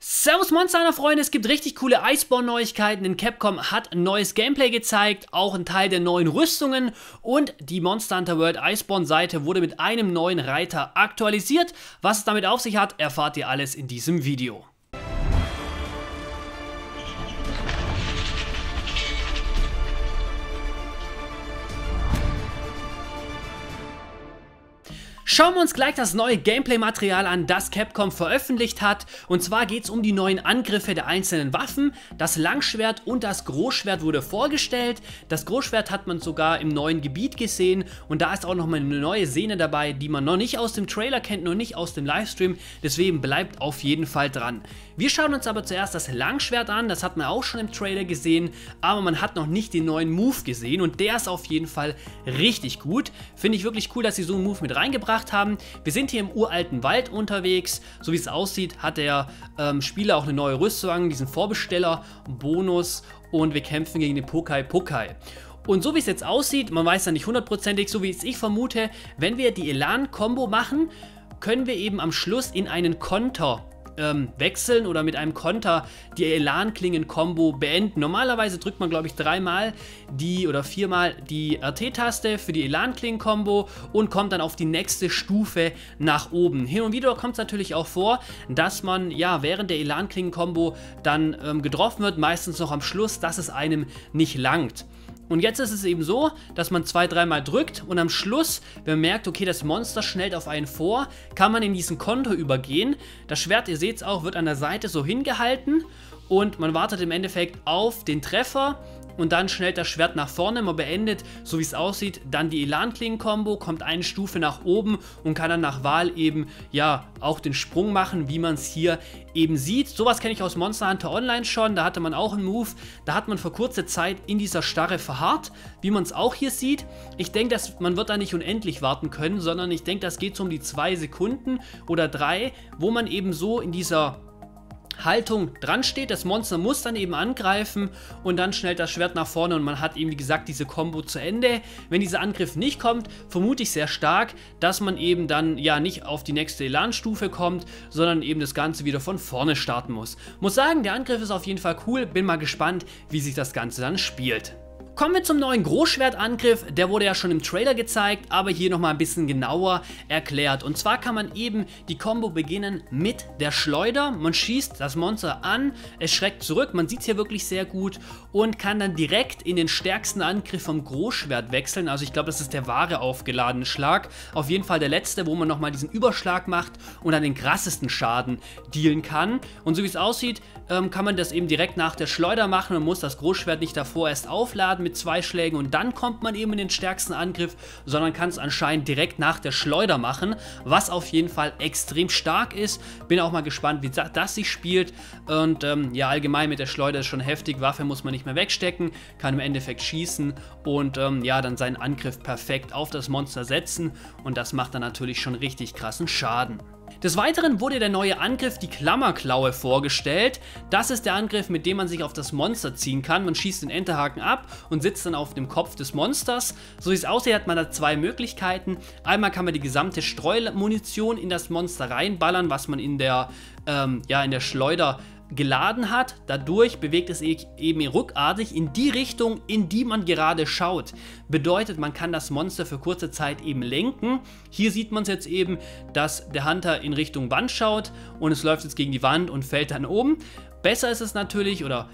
Servus Monster Freunde, es gibt richtig coole Iceborne-Neuigkeiten, denn Capcom hat neues Gameplay gezeigt, auch ein Teil der neuen Rüstungen und die Monster Hunter World Iceborne-Seite wurde mit einem neuen Reiter aktualisiert. Was es damit auf sich hat, erfahrt ihr alles in diesem Video. Schauen wir uns gleich das neue Gameplay-Material an, das Capcom veröffentlicht hat. Und zwar geht es um die neuen Angriffe der einzelnen Waffen. Das Langschwert und das Großschwert wurde vorgestellt. Das Großschwert hat man sogar im neuen Gebiet gesehen. Und da ist auch nochmal eine neue Szene dabei, die man noch nicht aus dem Trailer kennt, noch nicht aus dem Livestream. Deswegen bleibt auf jeden Fall dran. Wir schauen uns aber zuerst das Langschwert an. Das hat man auch schon im Trailer gesehen. Aber man hat noch nicht den neuen Move gesehen. Und der ist auf jeden Fall richtig gut. Finde ich wirklich cool, dass sie so einen Move mit reingebracht gemacht haben. Wir sind hier im uralten Wald unterwegs. So wie es aussieht, hat der ähm, Spieler auch eine neue Rüstung, diesen Vorbesteller-Bonus und wir kämpfen gegen den Pokai Pokai. Und so wie es jetzt aussieht, man weiß ja nicht hundertprozentig, so wie es ich vermute, wenn wir die Elan-Kombo machen, können wir eben am Schluss in einen Konter ähm, wechseln oder mit einem Konter die Elan-Klingen-Kombo beenden. Normalerweise drückt man, glaube ich, dreimal die oder viermal die RT-Taste für die Elan-Klingen-Kombo und kommt dann auf die nächste Stufe nach oben. Hin und wieder kommt es natürlich auch vor, dass man ja während der Elan-Klingen-Kombo dann ähm, getroffen wird, meistens noch am Schluss, dass es einem nicht langt. Und jetzt ist es eben so, dass man zwei, dreimal drückt und am Schluss, wenn man merkt, okay, das Monster schnellt auf einen vor, kann man in diesen Konto übergehen. Das Schwert, ihr seht es auch, wird an der Seite so hingehalten und man wartet im Endeffekt auf den Treffer und dann schnellt das Schwert nach vorne, man beendet, so wie es aussieht, dann die Elan-Klingen-Kombo, kommt eine Stufe nach oben und kann dann nach Wahl eben, ja, auch den Sprung machen, wie man es hier eben sieht. Sowas kenne ich aus Monster Hunter Online schon, da hatte man auch einen Move, da hat man vor kurzer Zeit in dieser Starre verharrt, wie man es auch hier sieht. Ich denke, dass man wird da nicht unendlich warten können, sondern ich denke, das geht so um die zwei Sekunden oder drei, wo man eben so in dieser Haltung dran steht. Das Monster muss dann eben angreifen und dann schnellt das Schwert nach vorne und man hat eben wie gesagt diese Combo zu Ende. Wenn dieser Angriff nicht kommt, vermute ich sehr stark, dass man eben dann ja nicht auf die nächste Elan-Stufe kommt, sondern eben das Ganze wieder von vorne starten muss. Muss sagen, der Angriff ist auf jeden Fall cool, bin mal gespannt, wie sich das Ganze dann spielt. Kommen wir zum neuen Großschwertangriff. Der wurde ja schon im Trailer gezeigt, aber hier nochmal ein bisschen genauer erklärt. Und zwar kann man eben die Combo beginnen mit der Schleuder. Man schießt das Monster an, es schreckt zurück, man sieht es hier wirklich sehr gut und kann dann direkt in den stärksten Angriff vom Großschwert wechseln. Also ich glaube, das ist der wahre aufgeladene Schlag. Auf jeden Fall der letzte, wo man nochmal diesen Überschlag macht und dann den krassesten Schaden dealen kann. Und so wie es aussieht, ähm, kann man das eben direkt nach der Schleuder machen. Man muss das Großschwert nicht davor erst aufladen mit zwei Schlägen und dann kommt man eben in den stärksten Angriff, sondern kann es anscheinend direkt nach der Schleuder machen, was auf jeden Fall extrem stark ist. Bin auch mal gespannt, wie das sich spielt und ähm, ja, allgemein mit der Schleuder ist schon heftig, Waffe muss man nicht mehr wegstecken, kann im Endeffekt schießen und ähm, ja, dann seinen Angriff perfekt auf das Monster setzen und das macht dann natürlich schon richtig krassen Schaden. Des Weiteren wurde der neue Angriff die Klammerklaue vorgestellt. Das ist der Angriff, mit dem man sich auf das Monster ziehen kann. Man schießt den Enterhaken ab und sitzt dann auf dem Kopf des Monsters. So wie es aussieht, hat man da zwei Möglichkeiten. Einmal kann man die gesamte Streumunition in das Monster reinballern, was man in der, ähm, ja, in der Schleuder geladen hat. Dadurch bewegt es sich eben rückartig in die Richtung, in die man gerade schaut. Bedeutet, man kann das Monster für kurze Zeit eben lenken. Hier sieht man es jetzt eben, dass der Hunter in Richtung Wand schaut und es läuft jetzt gegen die Wand und fällt dann oben. Besser ist es natürlich, oder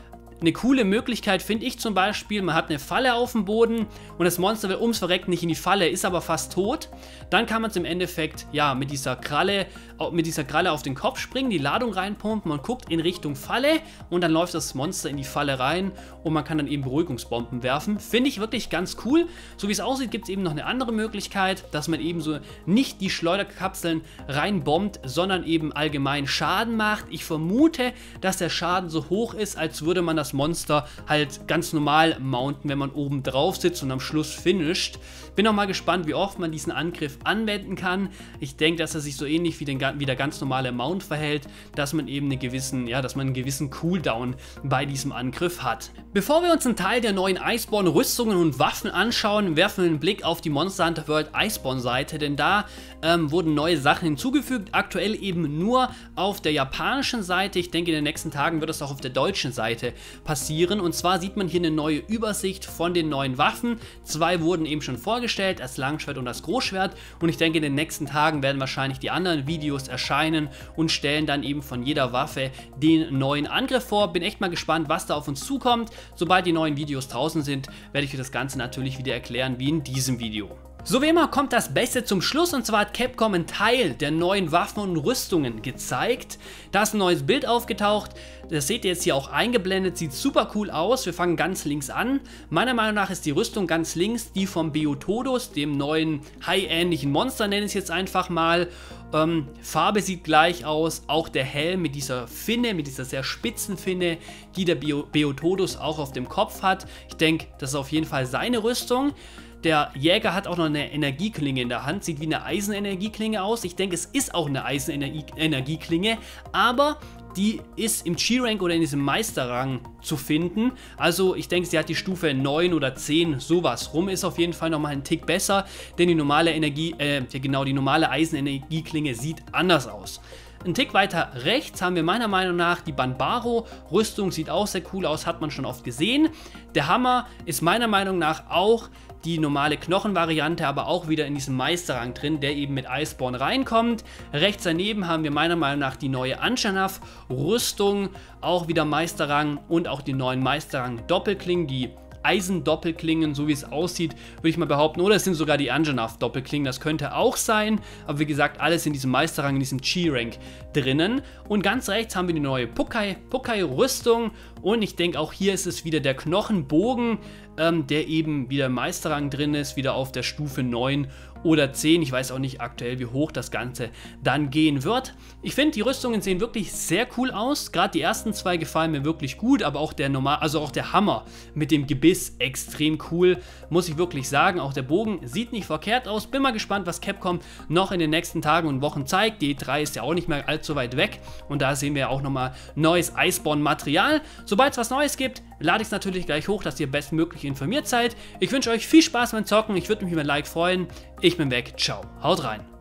eine coole Möglichkeit finde ich zum Beispiel, man hat eine Falle auf dem Boden und das Monster will ums Verrecken nicht in die Falle, ist aber fast tot. Dann kann man es im Endeffekt ja mit dieser Kralle, mit dieser Kralle auf den Kopf springen, die Ladung reinpumpen, man guckt in Richtung Falle und dann läuft das Monster in die Falle rein und man kann dann eben Beruhigungsbomben werfen. Finde ich wirklich ganz cool. So wie es aussieht, gibt es eben noch eine andere Möglichkeit, dass man eben so nicht die Schleuderkapseln reinbombt, sondern eben allgemein Schaden macht. Ich vermute, dass der Schaden so hoch ist, als würde man das Monster halt ganz normal mounten, wenn man oben drauf sitzt und am Schluss finisht. Bin auch mal gespannt, wie oft man diesen Angriff anwenden kann. Ich denke, dass er sich so ähnlich wie, den, wie der ganz normale Mount verhält, dass man eben einen gewissen, ja, dass man einen gewissen Cooldown bei diesem Angriff hat. Bevor wir uns einen Teil der neuen Iceborne-Rüstungen und Waffen anschauen, werfen wir einen Blick auf die Monster Hunter World Iceborne-Seite, denn da ähm, wurden neue Sachen hinzugefügt. Aktuell eben nur auf der japanischen Seite. Ich denke, in den nächsten Tagen wird es auch auf der deutschen Seite passieren. Und zwar sieht man hier eine neue Übersicht von den neuen Waffen. Zwei wurden eben schon vorgestellt, das Langschwert und das Großschwert. Und ich denke, in den nächsten Tagen werden wahrscheinlich die anderen Videos erscheinen und stellen dann eben von jeder Waffe den neuen Angriff vor. Bin echt mal gespannt, was da auf uns zukommt. Sobald die neuen Videos draußen sind, werde ich euch das Ganze natürlich wieder erklären, wie in diesem Video. So wie immer kommt das Beste zum Schluss und zwar hat Capcom einen Teil der neuen Waffen und Rüstungen gezeigt. Da ist ein neues Bild aufgetaucht, das seht ihr jetzt hier auch eingeblendet, sieht super cool aus. Wir fangen ganz links an. Meiner Meinung nach ist die Rüstung ganz links die vom Beotodus, dem neuen Hai-ähnlichen Monster, nenne ich es jetzt einfach mal. Ähm, Farbe sieht gleich aus, auch der Helm mit dieser Finne, mit dieser sehr spitzen Finne, die der Beotodus auch auf dem Kopf hat. Ich denke, das ist auf jeden Fall seine Rüstung. Der Jäger hat auch noch eine Energieklinge in der Hand, sieht wie eine Eisenenergieklinge aus. Ich denke, es ist auch eine Eisenenergieklinge, aber die ist im G-Rank oder in diesem Meisterrang zu finden. Also ich denke, sie hat die Stufe 9 oder 10, sowas rum. Ist auf jeden Fall nochmal ein Tick besser, denn die normale Energie, äh, genau, die normale Eisenenergieklinge sieht anders aus. Ein Tick weiter rechts haben wir meiner Meinung nach die Banbaro. Rüstung sieht auch sehr cool aus, hat man schon oft gesehen. Der Hammer ist meiner Meinung nach auch die normale Knochenvariante, aber auch wieder in diesem Meisterrang drin, der eben mit Iceborne reinkommt. Rechts daneben haben wir meiner Meinung nach die neue Anschanaf Rüstung, auch wieder Meisterrang und auch die neuen Meisterrang Doppelklingen, die Eisendoppelklingen, so wie es aussieht, würde ich mal behaupten. Oder es sind sogar die Anjanath-Doppelklingen, das könnte auch sein. Aber wie gesagt, alles in diesem Meisterrang, in diesem G-Rank drinnen. Und ganz rechts haben wir die neue Pukai-Rüstung. Und ich denke, auch hier ist es wieder der Knochenbogen, ähm, der eben wieder im Meisterrang drin ist, wieder auf der Stufe 9 oder 10. Ich weiß auch nicht aktuell, wie hoch das Ganze dann gehen wird. Ich finde, die Rüstungen sehen wirklich sehr cool aus. Gerade die ersten zwei gefallen mir wirklich gut, aber auch der normal, also auch der Hammer mit dem Gebiss extrem cool, muss ich wirklich sagen. Auch der Bogen sieht nicht verkehrt aus. Bin mal gespannt, was Capcom noch in den nächsten Tagen und Wochen zeigt. Die E3 ist ja auch nicht mehr allzu weit weg und da sehen wir auch nochmal neues Iceborne-Material. Sobald es was Neues gibt, lade ich es natürlich gleich hoch, dass ihr bestmöglich informiert seid. Ich wünsche euch viel Spaß beim Zocken. Ich würde mich über ein Like freuen. Ich bin weg. Ciao. Haut rein.